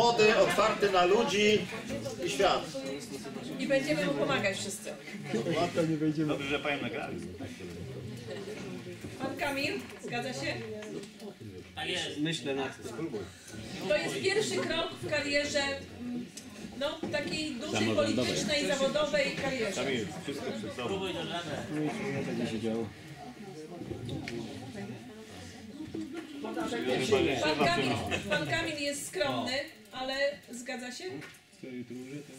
młody, otwarty na ludzi i świat. I będziemy mu pomagać wszyscy. Dobrze, że panią nagrali. Pan Kamil, zgadza się? Myślę na tym. Spróbuj. To jest pierwszy krok w karierze, mm, no takiej dużej politycznej, zawodowej karierze. Kamil, wszystko przed sobą. Pan Kamil, pan Kamil jest skromny, ale zgadza się?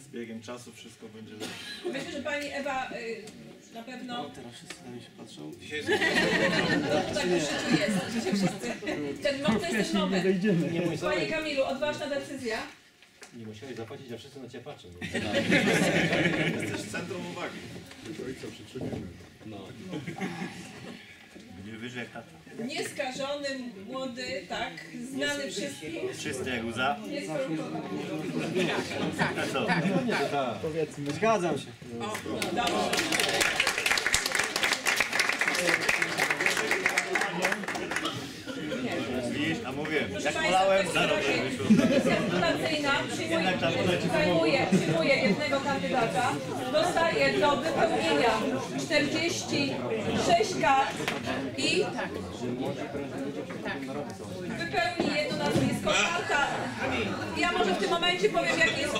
Z biegiem czasu wszystko będzie lepiej. Myślę, że pani Ewa y, na pewno Teraz wszyscy na mnie się patrzą. no, tak w życiu jest. Dzisiaj wszyscy. Ten moment to jest ten moment. Nie Panie Kamilu, odważna decyzja. Nie musiałeś zapłacić, a wszyscy na ciebie patrzą. Jesteś centrum uwagi. No. Będzie wyżej tata. Nieskażony, młody, tak, znany wszystkim. Czysty jak łza. Nieskorumpowana. A co? Powiedzmy. Zgadzam się. Dobrze. A mówię, jak wyszło. Komisja rekrutacyjna przyjmuje, zajmuje, przyjmuje jednego kandydata, dostaje do wypełnienia 46 kart i wypełni jedno nazwisko karta. Ja może w tym momencie powiem, jaki jest